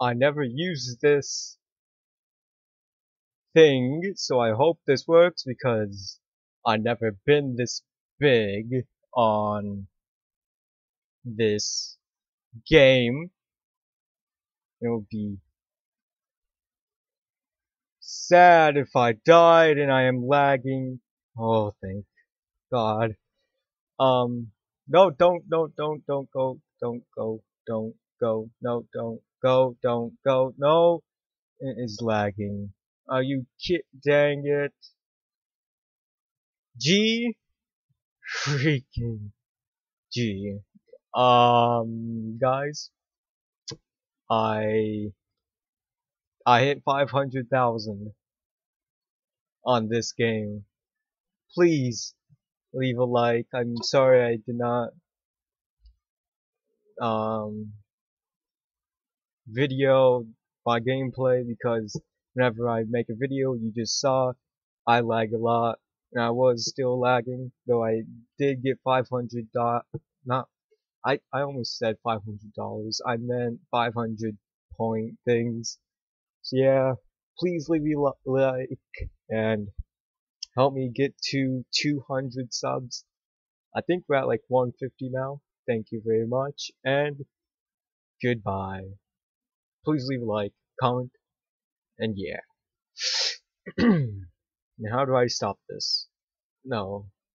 I never used this thing, so I hope this works because I never been this big on this game. It would be sad if I died and I am lagging. Oh, thank God. Um, no, don't, don't, don't, don't go, don't go, don't go, no, don't go, don't go, no. It is lagging. Are you kid? Dang it. G? Freaking G. Um, guys, I I hit 500,000 on this game. Please leave a like. I'm sorry I did not um video my gameplay because whenever I make a video you just saw I lag a lot and I was still lagging though I did get 500 dot not I I almost said 500 dollars. I meant 500 point things. So yeah please leave me a like and help me get to 200 subs. I think we're at like 150 now. Thank you very much and goodbye please leave a like comment and yeah. Now how do I stop this? No